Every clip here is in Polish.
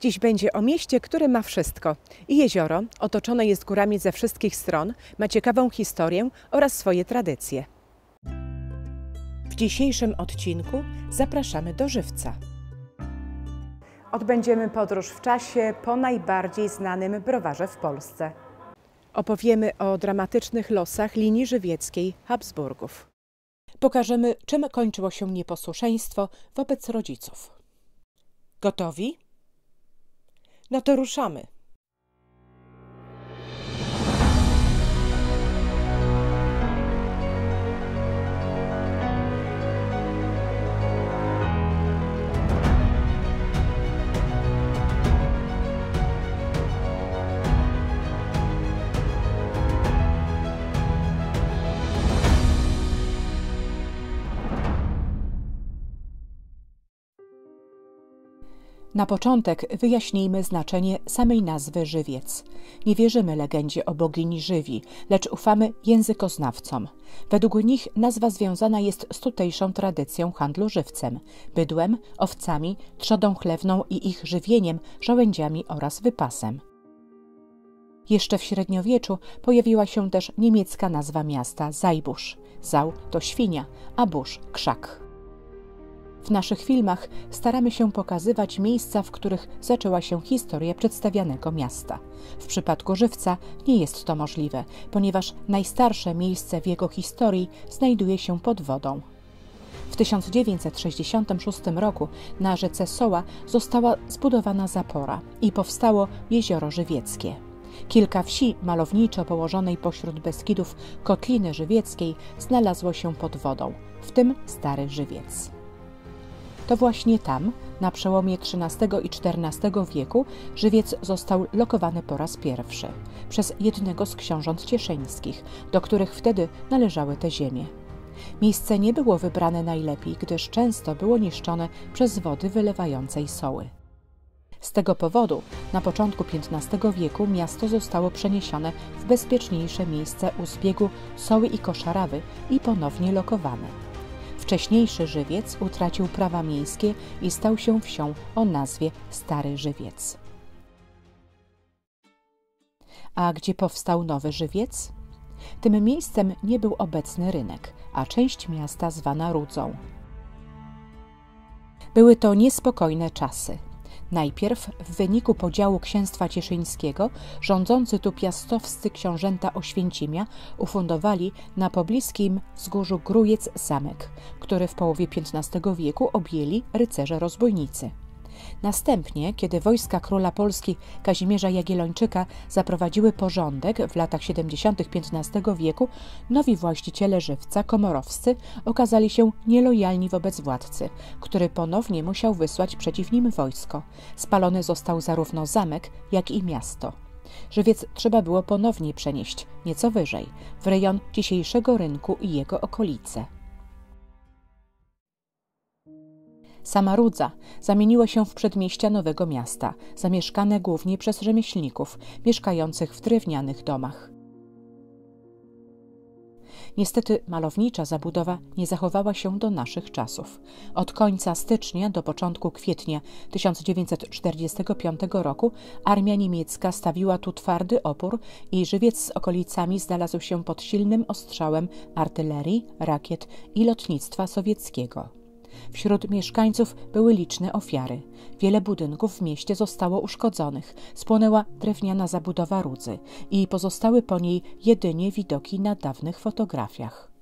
Dziś będzie o mieście, które ma wszystko. I jezioro, otoczone jest górami ze wszystkich stron, ma ciekawą historię oraz swoje tradycje. W dzisiejszym odcinku zapraszamy do Żywca. Odbędziemy podróż w czasie po najbardziej znanym browarze w Polsce. Opowiemy o dramatycznych losach linii żywieckiej Habsburgów. Pokażemy, czym kończyło się nieposłuszeństwo wobec rodziców. Gotowi? No to ruszamy. Na początek wyjaśnijmy znaczenie samej nazwy żywiec. Nie wierzymy legendzie o bogini żywi, lecz ufamy językoznawcom. Według nich nazwa związana jest z tutejszą tradycją handlu żywcem, bydłem, owcami, trzodą chlewną i ich żywieniem, żołędziami oraz wypasem. Jeszcze w średniowieczu pojawiła się też niemiecka nazwa miasta Zajbusz. Zał to świnia, a busz krzak. W naszych filmach staramy się pokazywać miejsca, w których zaczęła się historia przedstawianego miasta. W przypadku żywca nie jest to możliwe, ponieważ najstarsze miejsce w jego historii znajduje się pod wodą. W 1966 roku na rzece Soła została zbudowana zapora i powstało jezioro żywieckie. Kilka wsi malowniczo położonej pośród Beskidów Kotliny Żywieckiej znalazło się pod wodą, w tym Stary Żywiec. To właśnie tam, na przełomie XIII i XIV wieku, żywiec został lokowany po raz pierwszy przez jednego z książąt cieszyńskich, do których wtedy należały te ziemie. Miejsce nie było wybrane najlepiej, gdyż często było niszczone przez wody wylewającej soły. Z tego powodu na początku XV wieku miasto zostało przeniesione w bezpieczniejsze miejsce u zbiegu Soły i Koszarawy i ponownie lokowane. Wcześniejszy Żywiec utracił prawa miejskie i stał się wsią o nazwie Stary Żywiec. A gdzie powstał nowy Żywiec? Tym miejscem nie był obecny rynek, a część miasta zwana Rudzą. Były to niespokojne czasy. Najpierw w wyniku podziału księstwa cieszyńskiego rządzący tu piastowscy książęta Oświęcimia ufundowali na pobliskim wzgórzu Grujec zamek, który w połowie XV wieku objęli rycerze rozbójnicy. Następnie, kiedy wojska króla Polski Kazimierza Jagiellończyka zaprowadziły porządek w latach 70. XV wieku, nowi właściciele żywca, komorowscy, okazali się nielojalni wobec władcy, który ponownie musiał wysłać przeciw nim wojsko. Spalony został zarówno zamek, jak i miasto. Żywiec trzeba było ponownie przenieść nieco wyżej, w rejon dzisiejszego rynku i jego okolice. Sama Rudza zamieniła się w przedmieścia Nowego Miasta, zamieszkane głównie przez rzemieślników mieszkających w drewnianych domach. Niestety malownicza zabudowa nie zachowała się do naszych czasów. Od końca stycznia do początku kwietnia 1945 roku armia niemiecka stawiła tu twardy opór i żywiec z okolicami znalazł się pod silnym ostrzałem artylerii, rakiet i lotnictwa sowieckiego. Wśród mieszkańców były liczne ofiary. Wiele budynków w mieście zostało uszkodzonych, spłonęła drewniana zabudowa Rudzy i pozostały po niej jedynie widoki na dawnych fotografiach.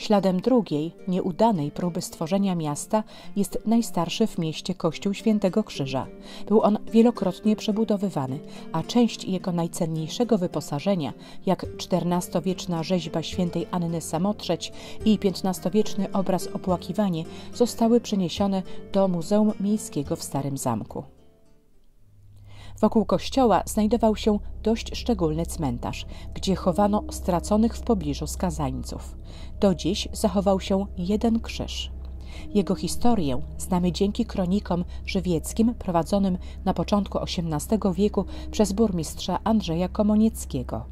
Śladem drugiej, nieudanej próby stworzenia miasta jest najstarszy w mieście kościół Świętego Krzyża. Był on wielokrotnie przebudowywany, a część jego najcenniejszego wyposażenia, jak XIV-wieczna rzeźba świętej Anny Samotrzeć i XV-wieczny obraz Opłakiwanie, zostały przeniesione do Muzeum Miejskiego w Starym Zamku. Wokół kościoła znajdował się dość szczególny cmentarz, gdzie chowano straconych w pobliżu skazańców. Do dziś zachował się jeden krzyż. Jego historię znamy dzięki kronikom żywieckim prowadzonym na początku XVIII wieku przez burmistrza Andrzeja Komonieckiego.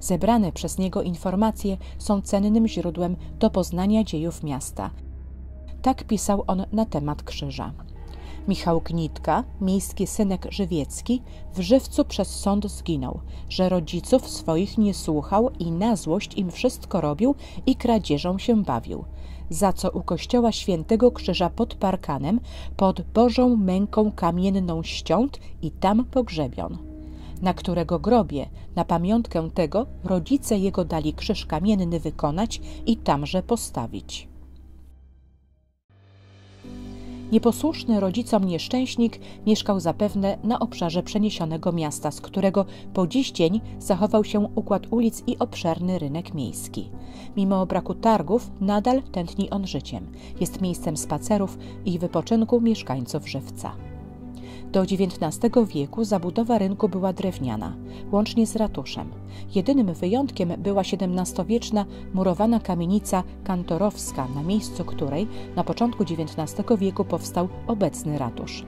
Zebrane przez niego informacje są cennym źródłem do poznania dziejów miasta. Tak pisał on na temat krzyża. Michał Gnitka, miejski synek żywiecki, w żywcu przez sąd zginął, że rodziców swoich nie słuchał i na złość im wszystko robił i kradzieżą się bawił. Za co u kościoła świętego krzyża pod parkanem, pod Bożą męką kamienną ściąt i tam pogrzebion. Na którego grobie, na pamiątkę tego, rodzice jego dali krzyż kamienny wykonać i tamże postawić. Nieposłuszny rodzicom nieszczęśnik mieszkał zapewne na obszarze przeniesionego miasta, z którego po dziś dzień zachował się układ ulic i obszerny rynek miejski. Mimo braku targów, nadal tętni on życiem. Jest miejscem spacerów i wypoczynku mieszkańców Żywca. Do XIX wieku zabudowa rynku była drewniana, łącznie z ratuszem. Jedynym wyjątkiem była XVII-wieczna murowana kamienica kantorowska, na miejscu której na początku XIX wieku powstał obecny ratusz.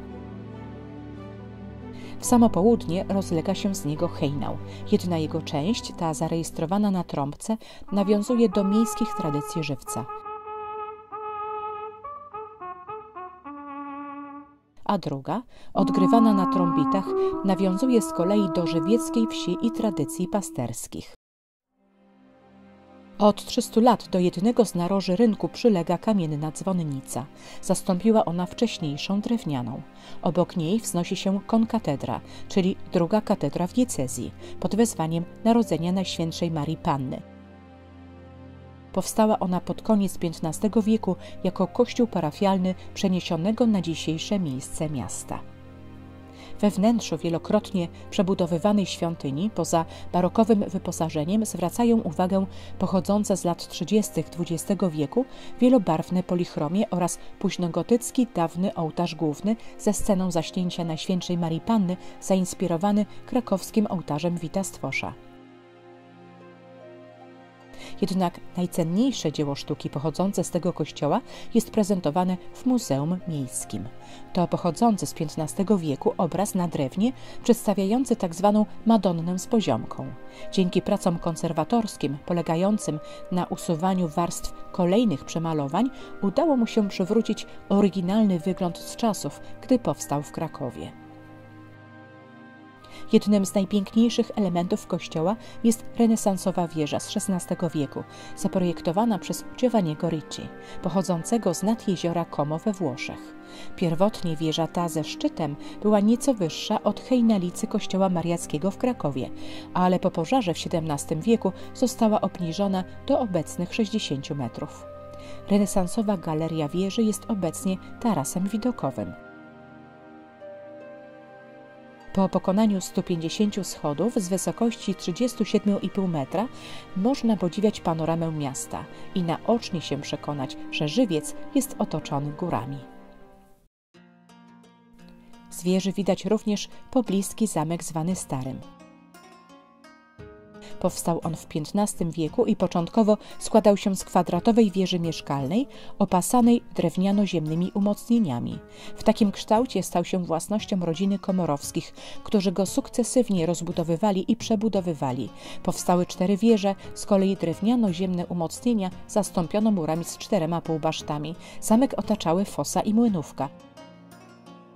W samo południe rozlega się z niego hejnał. Jedna jego część, ta zarejestrowana na trąbce, nawiązuje do miejskich tradycji żywca. A druga, odgrywana na trąbitach, nawiązuje z kolei do żywieckiej wsi i tradycji pasterskich. Od 300 lat do jednego z naroży rynku przylega kamienna dzwonnica. Zastąpiła ona wcześniejszą drewnianą. Obok niej wznosi się konkatedra, czyli druga katedra w diecezji, pod wezwaniem Narodzenia Najświętszej Marii Panny. Powstała ona pod koniec XV wieku jako kościół parafialny przeniesionego na dzisiejsze miejsce miasta. We wnętrzu wielokrotnie przebudowywanej świątyni, poza barokowym wyposażeniem, zwracają uwagę pochodzące z lat 30. XX wieku wielobarwne polichromie oraz późnogotycki dawny ołtarz główny ze sceną zaśnięcia Najświętszej Marii Panny, zainspirowany krakowskim ołtarzem Wita Stwosza. Jednak najcenniejsze dzieło sztuki pochodzące z tego kościoła jest prezentowane w Muzeum Miejskim. To pochodzący z XV wieku obraz na drewnie przedstawiający tzw. Tak Madonnę z poziomką. Dzięki pracom konserwatorskim polegającym na usuwaniu warstw kolejnych przemalowań udało mu się przywrócić oryginalny wygląd z czasów, gdy powstał w Krakowie. Jednym z najpiękniejszych elementów kościoła jest renesansowa wieża z XVI wieku, zaprojektowana przez Giovanniego Ricci, pochodzącego z nad jeziora Como we Włoszech. Pierwotnie wieża ta ze szczytem była nieco wyższa od hejnalicy kościoła mariackiego w Krakowie, ale po pożarze w XVII wieku została obniżona do obecnych 60 metrów. Renesansowa galeria wieży jest obecnie tarasem widokowym. Po pokonaniu 150 schodów z wysokości 37,5 metra można podziwiać panoramę miasta i naocznie się przekonać, że żywiec jest otoczony górami. Z wieży widać również pobliski zamek zwany Starym. Powstał on w XV wieku i początkowo składał się z kwadratowej wieży mieszkalnej opasanej drewniano-ziemnymi umocnieniami. W takim kształcie stał się własnością rodziny Komorowskich, którzy go sukcesywnie rozbudowywali i przebudowywali. Powstały cztery wieże, z kolei drewniano-ziemne umocnienia zastąpiono murami z czterema półbasztami. Zamek otaczały fosa i młynówka.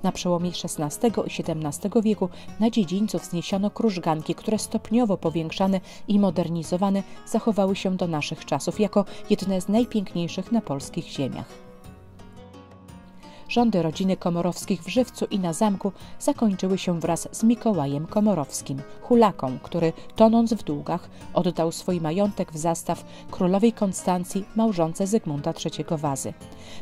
Na przełomie XVI i XVII wieku na dziedzińcu wzniesiono krużganki, które stopniowo powiększane i modernizowane zachowały się do naszych czasów jako jedne z najpiękniejszych na polskich ziemiach. Rządy rodziny Komorowskich w Żywcu i na zamku zakończyły się wraz z Mikołajem Komorowskim, hulaką, który tonąc w długach oddał swój majątek w zastaw królowej Konstancji, małżonce Zygmunta III Wazy.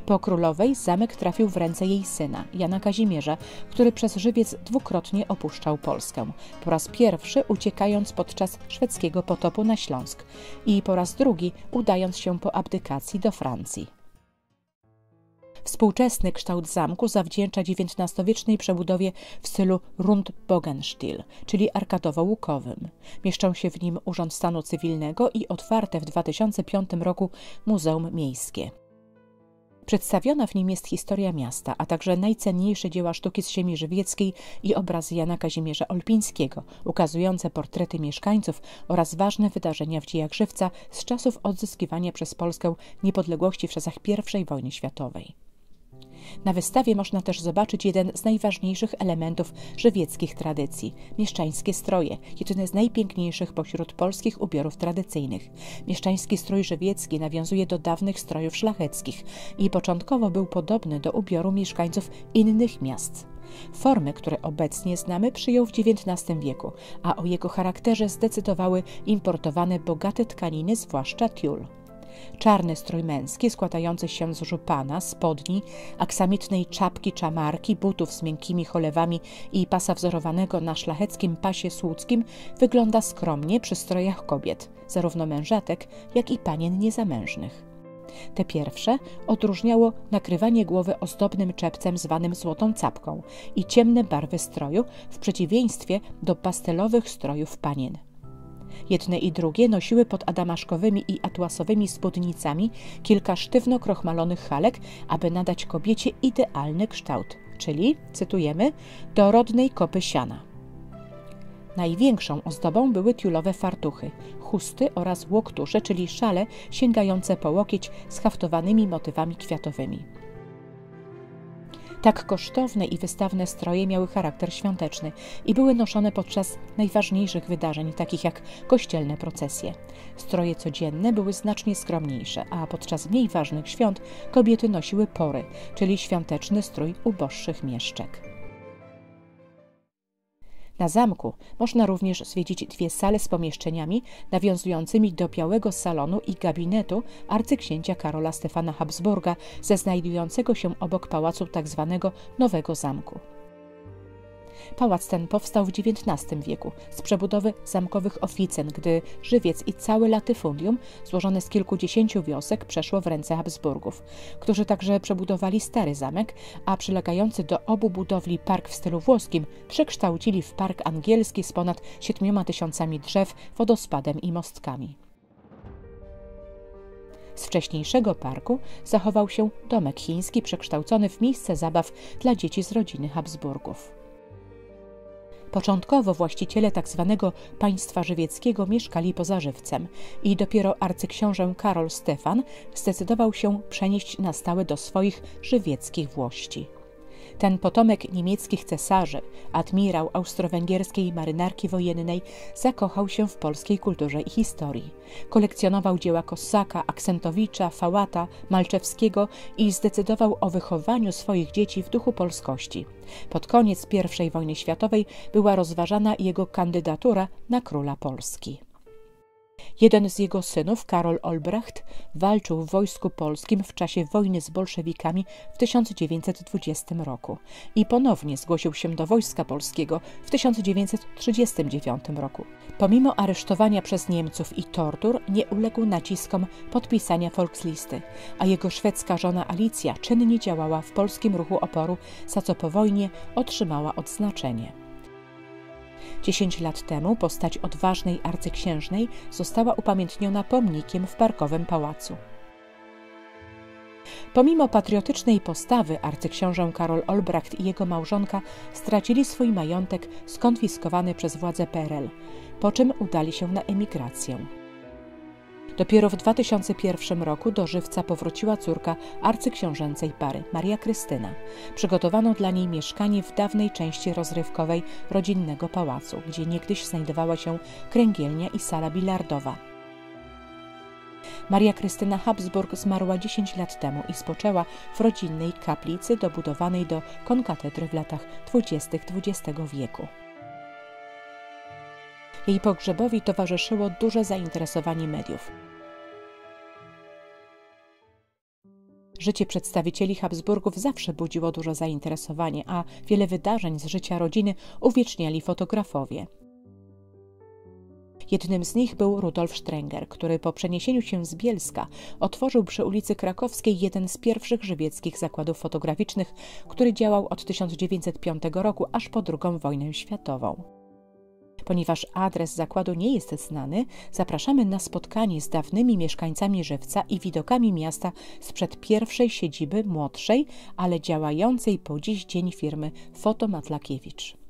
Po królowej zamek trafił w ręce jej syna, Jana Kazimierza, który przez Żywiec dwukrotnie opuszczał Polskę. Po raz pierwszy uciekając podczas szwedzkiego potopu na Śląsk i po raz drugi udając się po abdykacji do Francji. Współczesny kształt zamku zawdzięcza XIX-wiecznej przebudowie w stylu Rundbogenstil, czyli arkadowo-łukowym. Mieszczą się w nim Urząd Stanu Cywilnego i otwarte w 2005 roku Muzeum Miejskie. Przedstawiona w nim jest historia miasta, a także najcenniejsze dzieła sztuki z ziemi żywieckiej i obrazy Jana Kazimierza Olpińskiego, ukazujące portrety mieszkańców oraz ważne wydarzenia w dziejach żywca z czasów odzyskiwania przez Polskę niepodległości w czasach I wojny światowej. Na wystawie można też zobaczyć jeden z najważniejszych elementów żywieckich tradycji mieszczańskie stroje, jedyne z najpiękniejszych pośród polskich ubiorów tradycyjnych. Mieszczański strój żywiecki nawiązuje do dawnych strojów szlacheckich i początkowo był podobny do ubioru mieszkańców innych miast. Formy, które obecnie znamy, przyjął w XIX wieku, a o jego charakterze zdecydowały importowane bogate tkaniny, zwłaszcza tiul. Czarny strój męski składający się z żupana, spodni, aksamitnej czapki czamarki, butów z miękkimi cholewami i pasa wzorowanego na szlacheckim pasie słudzkim wygląda skromnie przy strojach kobiet, zarówno mężatek, jak i panien niezamężnych. Te pierwsze odróżniało nakrywanie głowy ozdobnym czepcem zwanym złotą capką i ciemne barwy stroju w przeciwieństwie do pastelowych strojów panien. Jedne i drugie nosiły pod adamaszkowymi i atłasowymi spódnicami kilka sztywno krochmalonych halek, aby nadać kobiecie idealny kształt, czyli, cytujemy, dorodnej kopy siana. Największą ozdobą były tiulowe fartuchy, chusty oraz łoktusze, czyli szale sięgające po łokieć z haftowanymi motywami kwiatowymi. Tak kosztowne i wystawne stroje miały charakter świąteczny i były noszone podczas najważniejszych wydarzeń, takich jak kościelne procesje. Stroje codzienne były znacznie skromniejsze, a podczas mniej ważnych świąt kobiety nosiły pory, czyli świąteczny strój uboższych mieszczek. Na zamku można również zwiedzić dwie sale z pomieszczeniami nawiązującymi do białego salonu i gabinetu arcyksięcia Karola Stefana Habsburga ze znajdującego się obok pałacu tzw. Tak Nowego Zamku. Pałac ten powstał w XIX wieku z przebudowy zamkowych oficyn, gdy Żywiec i całe latyfundium, złożone z kilkudziesięciu wiosek, przeszło w ręce Habsburgów, którzy także przebudowali stary zamek, a przylegający do obu budowli park w stylu włoskim przekształcili w park angielski z ponad siedmioma tysiącami drzew, wodospadem i mostkami. Z wcześniejszego parku zachował się domek chiński przekształcony w miejsce zabaw dla dzieci z rodziny Habsburgów. Początkowo właściciele tzw. Tak państwa żywieckiego mieszkali poza żywcem i dopiero arcyksiążę Karol Stefan zdecydował się przenieść na stałe do swoich żywieckich włości. Ten potomek niemieckich cesarzy, admirał austro-węgierskiej marynarki wojennej, zakochał się w polskiej kulturze i historii. Kolekcjonował dzieła Kossaka, Aksentowicza, Fałata, Malczewskiego i zdecydował o wychowaniu swoich dzieci w duchu polskości. Pod koniec I wojny światowej była rozważana jego kandydatura na króla Polski. Jeden z jego synów, Karol Olbracht, walczył w wojsku polskim w czasie wojny z bolszewikami w 1920 roku i ponownie zgłosił się do wojska polskiego w 1939 roku. Pomimo aresztowania przez Niemców i tortur nie uległ naciskom podpisania Volkslisty, a jego szwedzka żona Alicja czynnie działała w polskim ruchu oporu, za co po wojnie otrzymała odznaczenie. Dziesięć lat temu postać odważnej arcyksiężnej została upamiętniona pomnikiem w parkowym pałacu. Pomimo patriotycznej postawy arcyksiążę Karol Olbracht i jego małżonka stracili swój majątek skonfiskowany przez władze PRL, po czym udali się na emigrację. Dopiero w 2001 roku do Żywca powróciła córka arcyksiążęcej pary, Maria Krystyna. Przygotowano dla niej mieszkanie w dawnej części rozrywkowej rodzinnego pałacu, gdzie niegdyś znajdowała się kręgielnia i sala bilardowa. Maria Krystyna Habsburg zmarła 10 lat temu i spoczęła w rodzinnej kaplicy dobudowanej do konkatedry w latach 20. XX wieku. Jej pogrzebowi towarzyszyło duże zainteresowanie mediów. Życie przedstawicieli Habsburgów zawsze budziło duże zainteresowanie, a wiele wydarzeń z życia rodziny uwieczniali fotografowie. Jednym z nich był Rudolf Strenger, który po przeniesieniu się z Bielska otworzył przy ulicy Krakowskiej jeden z pierwszych żywieckich zakładów fotograficznych, który działał od 1905 roku aż po II wojnę światową. Ponieważ adres zakładu nie jest znany, zapraszamy na spotkanie z dawnymi mieszkańcami Żywca i widokami miasta sprzed pierwszej siedziby młodszej, ale działającej po dziś dzień firmy Fotomatlakiewicz.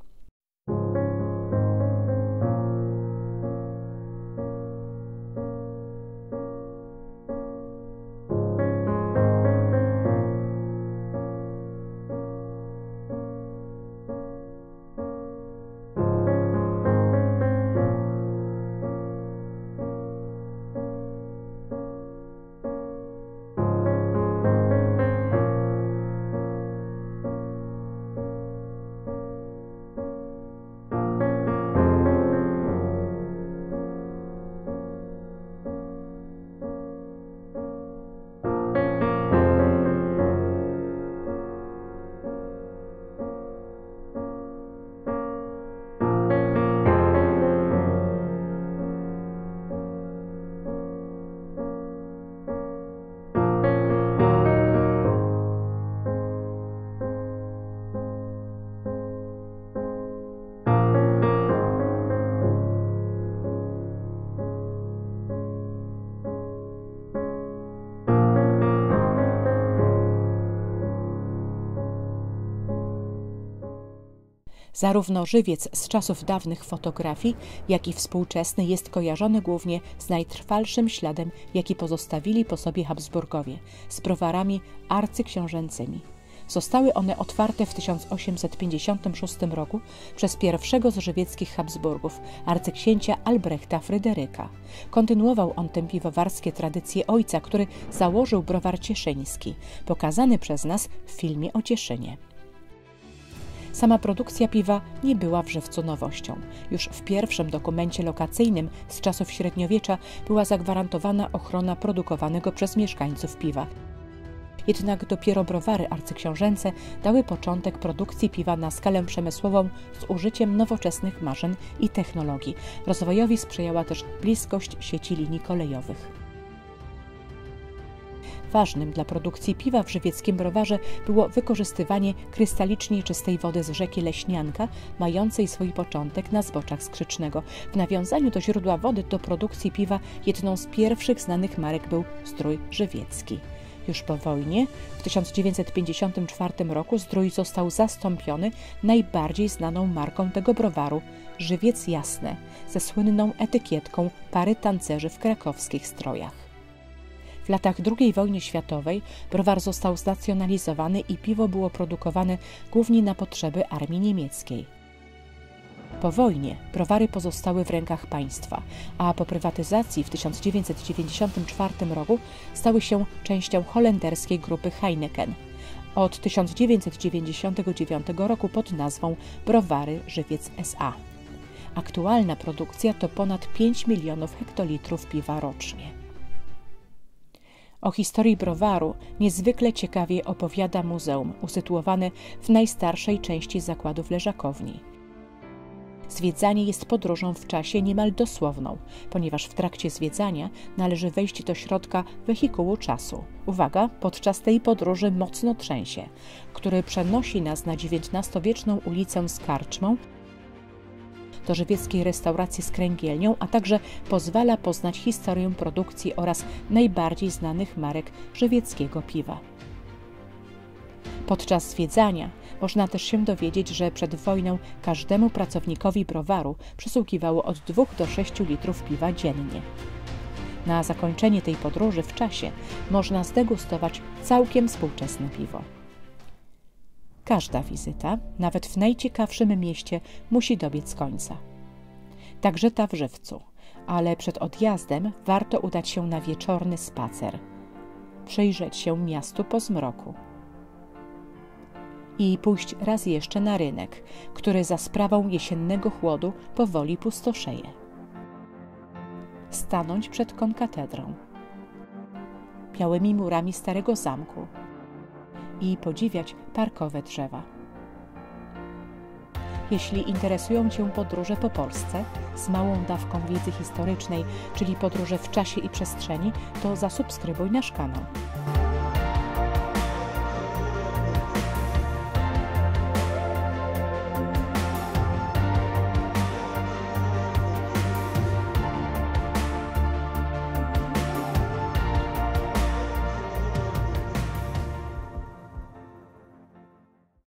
Zarówno żywiec z czasów dawnych fotografii, jak i współczesny jest kojarzony głównie z najtrwalszym śladem, jaki pozostawili po sobie Habsburgowie, z browarami arcyksiążęcymi. Zostały one otwarte w 1856 roku przez pierwszego z żywieckich Habsburgów, arcyksięcia Albrechta Fryderyka. Kontynuował on te piwowarskie tradycje ojca, który założył browar cieszyński, pokazany przez nas w filmie o Cieszynie. Sama produkcja piwa nie była w Żywcu nowością. Już w pierwszym dokumencie lokacyjnym z czasów średniowiecza była zagwarantowana ochrona produkowanego przez mieszkańców piwa. Jednak dopiero browary arcyksiążęce dały początek produkcji piwa na skalę przemysłową z użyciem nowoczesnych maszyn i technologii. Rozwojowi sprzyjała też bliskość sieci linii kolejowych. Ważnym dla produkcji piwa w żywieckim browarze było wykorzystywanie krystalicznie czystej wody z rzeki Leśnianka, mającej swój początek na zboczach Skrzycznego. W nawiązaniu do źródła wody do produkcji piwa jedną z pierwszych znanych marek był strój żywiecki. Już po wojnie, w 1954 roku, zdrój został zastąpiony najbardziej znaną marką tego browaru Żywiec Jasne, ze słynną etykietką pary tancerzy w krakowskich strojach. W latach II wojny światowej browar został znacjonalizowany i piwo było produkowane głównie na potrzeby armii niemieckiej. Po wojnie browary pozostały w rękach państwa, a po prywatyzacji w 1994 roku stały się częścią holenderskiej grupy Heineken. Od 1999 roku pod nazwą Browary Żywiec SA. Aktualna produkcja to ponad 5 milionów hektolitrów piwa rocznie. O historii browaru niezwykle ciekawie opowiada muzeum usytuowane w najstarszej części zakładów leżakowni. Zwiedzanie jest podróżą w czasie niemal dosłowną, ponieważ w trakcie zwiedzania należy wejść do środka wehikułu czasu. Uwaga, podczas tej podróży mocno trzęsie, który przenosi nas na XIX-wieczną ulicę z karczmą do żywieckiej restauracji z kręgielnią, a także pozwala poznać historię produkcji oraz najbardziej znanych marek żywieckiego piwa. Podczas zwiedzania można też się dowiedzieć, że przed wojną każdemu pracownikowi browaru przysługiwało od 2 do 6 litrów piwa dziennie. Na zakończenie tej podróży w czasie można zdegustować całkiem współczesne piwo. Każda wizyta, nawet w najciekawszym mieście, musi dobiec końca. Także ta w Żywcu, ale przed odjazdem warto udać się na wieczorny spacer, przyjrzeć się miastu po zmroku. I pójść raz jeszcze na rynek, który za sprawą jesiennego chłodu powoli pustoszeje. Stanąć przed konkatedrą, białymi murami starego zamku, i podziwiać parkowe drzewa. Jeśli interesują Cię podróże po Polsce z małą dawką wiedzy historycznej, czyli podróże w czasie i przestrzeni, to zasubskrybuj nasz kanał.